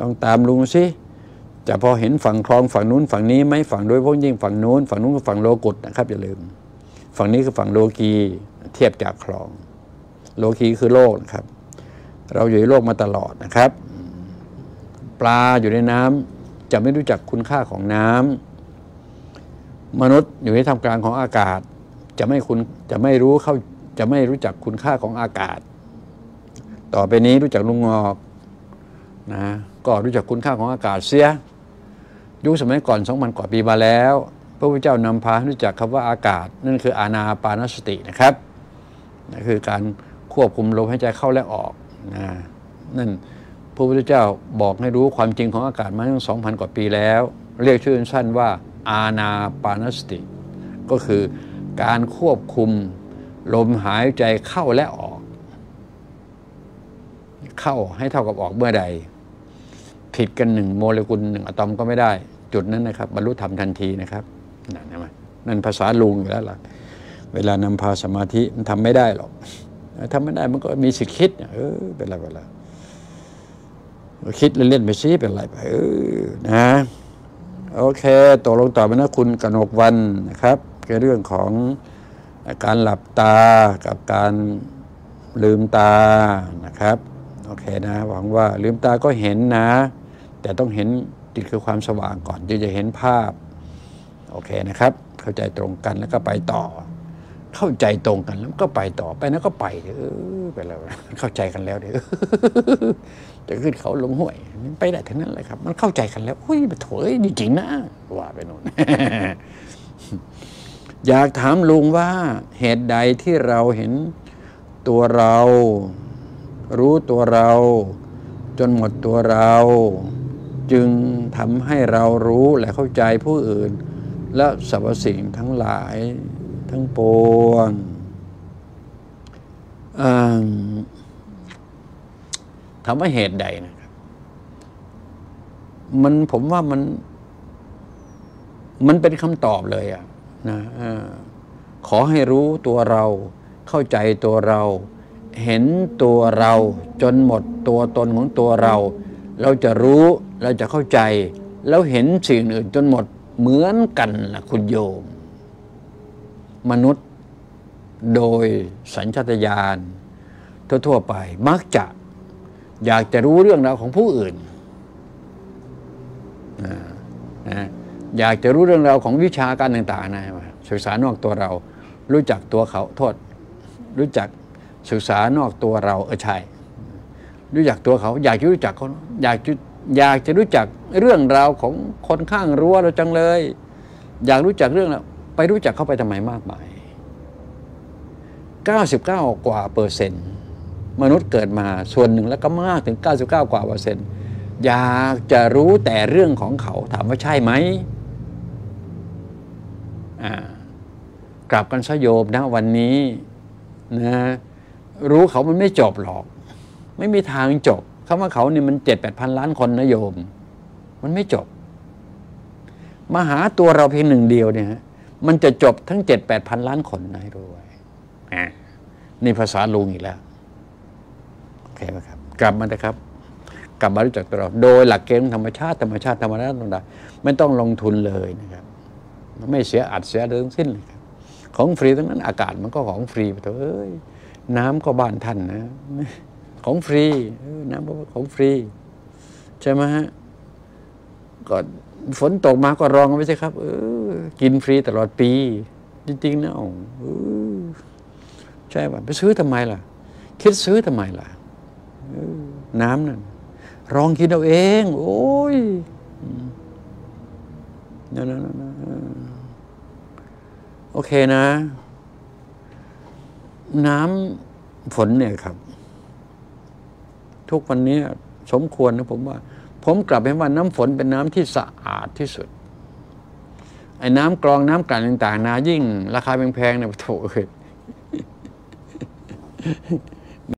ลองตามลุงสิจะพอเห็นฝั่งคลองฝั่งนู้นฝั่งนี้ไหมฝั่งโดยพวกยิ่งฝั่งนู้นฝั่งนู้นคือฝั่งโลกุตนะครับอย่าลืม ฝั่งนี้คือฝั่งโลกีเทียบจากคลอง โลกีคือโลกนะครับ เราอยู่ในโลกมาตลอดนะครับ ปลาอยู่ในน้ำจะไม่รู้จักคุณค่าของน้ำมนุษย์อยู่ในท่ามกลางของอากาศ จะไม่คุณจะไม่รู้เข้าจะไม่รู้จักคุณค่าของอากาศ ต่อไปนี้รู้จักลุงงอก นะก็รู้จักคุณค่าของอากาศเสีย ยุคสมัยก่อนสองพันกว่าปีมาแล้ว พระพุทธเจ้านำพาให้รู้จักคำว่าอากาศ นั่นคืออานาปานสตินะครับนั่นคือการควบคุมลมหายใจเข้าและออกนะนั่นพระพุทธเจ้าบอกให้รู้ความจริงของอากาศมาตั้งสองพันกว่าปีแล้ว เรียกชื่อสั้นว่าอาณาปานสติ ก็คือการควบคุมลมหายใจเข้าและออก เข้าให้เท่ากับออกเมื่อใด ผิดกันหนึ่งโมเลกุลหนึ่งอะตอมก็ไม่ได้ จุดนั้นนะครับบรรลุธรรมทันทีนะครับนั่นนั่นภาษาลุงอยู่แล้วล่ะเวลานำพาสมาธิมันทำไม่ได้หรอกทำไม่ได้มันก็มีสิทธิ์คิดเออเป็นไรเป็นไรคิดเล่นๆไปซิเป็นไรไปเออนะโอเคตกลงต่อไปนะคุณกนกวันนะครับเกี่ยวเรื่องของการหลับตากับการลืมตานะครับ โอเคนะ หวังว่าลืมตาก็เห็นนะ แต่ต้องเห็นจิตคือความสว่างก่อนจึงจะเห็นภาพ โอเคนะครับ เข้าใจตรงกันแล้วก็ไปต่อ เข้าใจตรงกันแล้วก็ไปต่อไปแล้วก็ไปเออไปแล้วเข้าใจกันแล้วเดี๋ยวจะขึ้นเขาลงห้วยไปได้ทั้งนั้นเลยครับ มันเข้าใจกันแล้วอุ้ยมาโถยจริงๆนะว่าไปโน่นอยากถามลุงว่าเหตุใดที่เราเห็นตัวเรา รู้ตัวเรา จนหมดตัวเรา จึงทำให้เรารู้และเข้าใจผู้อื่น และสรรพสิ่งทั้งหลายทั้งปวงถามว่าเหตุใดนะครับ มันผมว่ามัน มันเป็นคำตอบเลยอะนะขอให้รู้ตัวเรา เข้าใจตัวเรา เห็นตัวเรา จนหมดตัวตนของตัวเรา เราจะรู้เราจะเข้าใจ แล้วเห็นสิ่งอื่นจนหมดเหมือนกันล่ะคุณโยม มนุษย์โดยสัญชาตญาณทั่วๆไปมักจะอยากจะรู้เรื่องราวของผู้อื่นนะอยากจะรู้เรื่องราวของวิชาการต่างๆนะศึกษานอกตัวเรา รู้จักตัวเขาโทษ รู้จักศึกษานอกตัวเราเออใช่ รู้จักตัวเขา อยากจะรู้จักเขาอยากจะอยากจะรู้จักเรื่องราวของคนข้างรั้วเราจังเลย อยากรู้จักเรื่องแล้วไปรู้จักเขาไปทำไมมากมาย 99 กว่าเปอร์เซ็นต์ มนุษย์เกิดมาส่วนหนึ่งแล้วก็มากถึง 99 กว่าเปอร์เซ็นต์ อยากจะรู้แต่เรื่องของเขาถามว่าใช่ไหมอ่ากลับกันซะโยมนะวันนี้นะรู้เขามันไม่จบหรอก ไม่มีทางจบคำว่าเขาเนี่ยมันเจ็ดแปดพันล้านคนนะโยม มันไม่จบ มาหาตัวเราเพียงหนึ่งเดียวเนี่ยมันจะจบทั้งเจ็ดแปดพันล้านคนนะให้รู้ไว้นี่ภาษาลุงอีกแล้วโอเคไหมครับ กลับมานะครับ กลับมารู้จักตัวเราโดยหลักเกณฑ์ธรรมชาติธรรมชาติธรรมชาติธรรมดาไม่ต้องลงทุนเลยนะครับไม่เสียอัดเสียทั้งสิ้นเลยครับของฟรีทั้งนั้นอากาศมันก็ของฟรีไปเถอะเอ้ยน้ำก็บ้านท่านนะ ของฟรีน้ำก็ของฟรีใช่ไหมฮะก็ฝนตกมาก็รองไม่ใช่ครับ เออ กินฟรีตลอดปี จริงๆนะอ๋อใช่ป่ะไปซื้อทำไมล่ะ คิดซื้อทำไมล่ะน้ำนั่นรองกินเอาเอง โอ้ยนั่นโอเคนะ น้ำฝนเนี่ยครับ ทุกวันนี้สมควรนะผมว่า ผมกลับไปว่าน้ำฝนเป็นน้ำที่สะอาดที่สุด ไอ้น้ำกรองน้ำกลั่นต่างๆนายิ่ง ราคาแพงๆเนี่ยโถเอ้ย